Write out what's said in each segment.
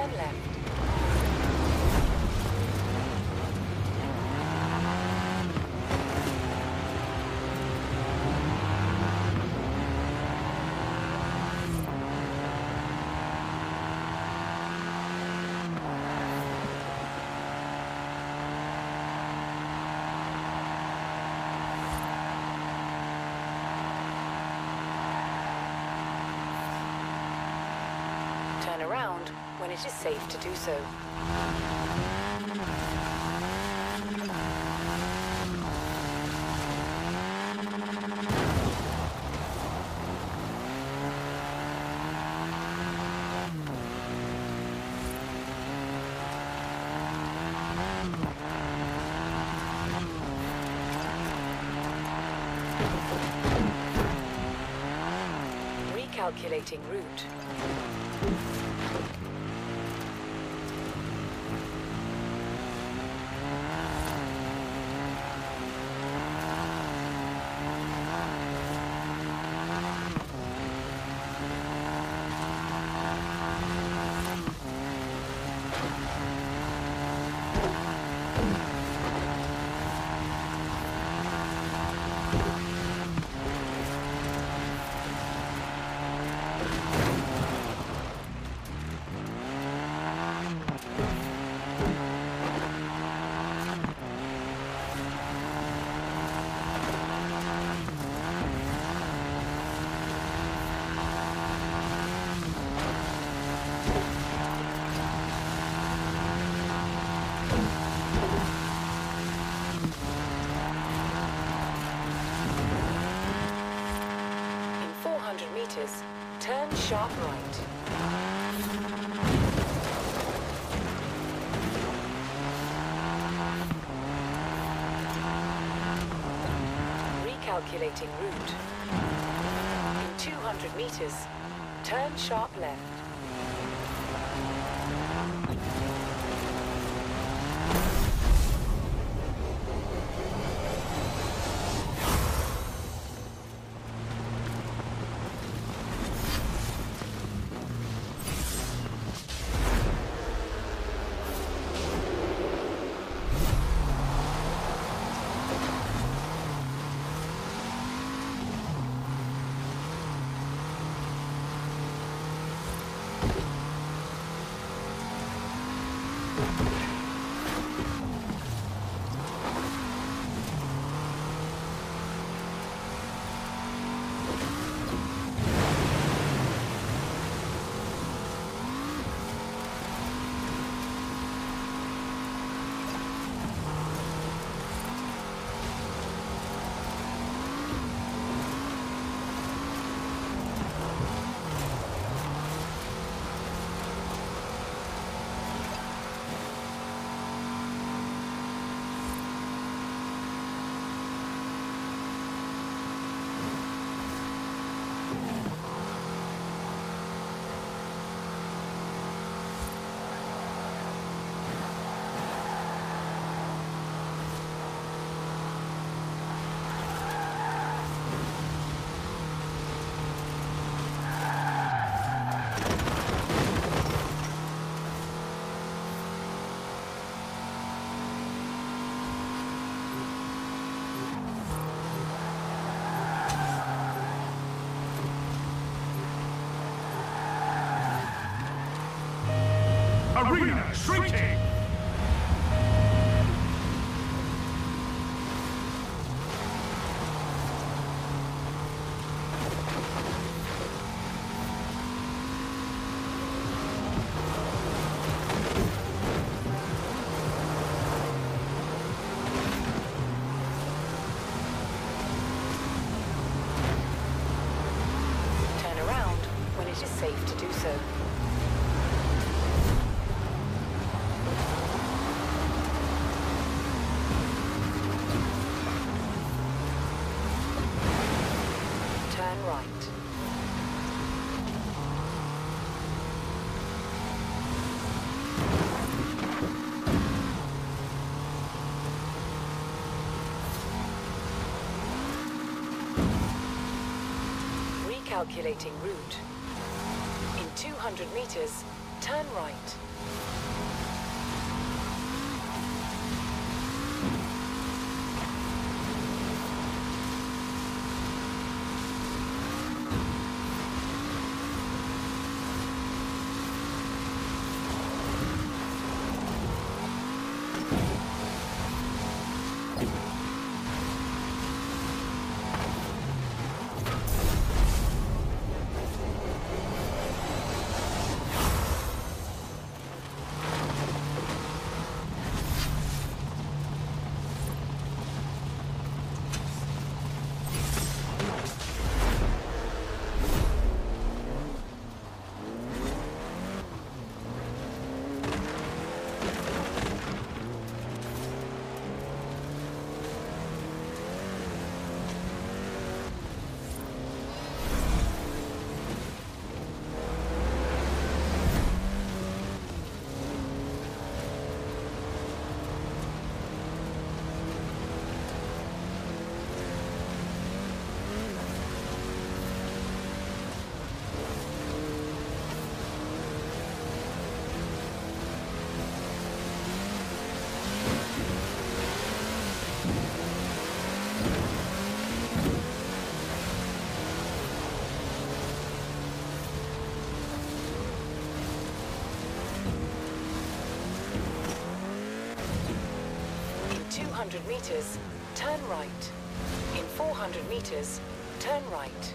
turn left. Turn around when it is safe to do so. Recalculating route. In 400 meters, turn sharp right. Recalculating route. In 200 meters, turn sharp left. Arena shrinking! Turn around when it is safe to do so. Turn right. Recalculating route. In 200 meters, turn right. In 200 meters, turn right. In 400 meters, turn right.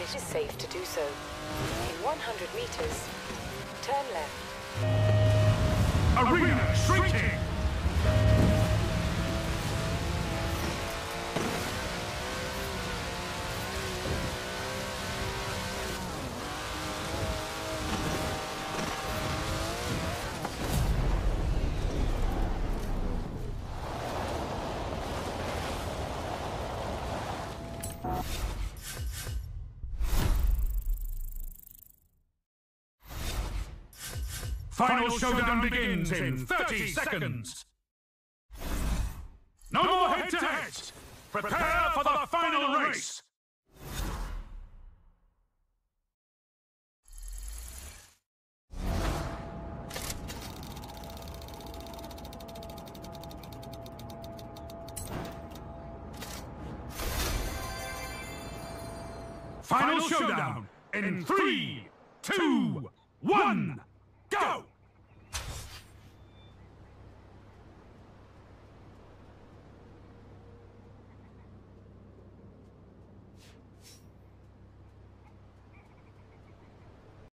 It is safe to do so. In 100 meters, turn left. Arena shrinking! Final showdown begins in 30 seconds. No more head-to-heads. Prepare for the final race. Final showdown in three, two, one!